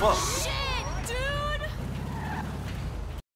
放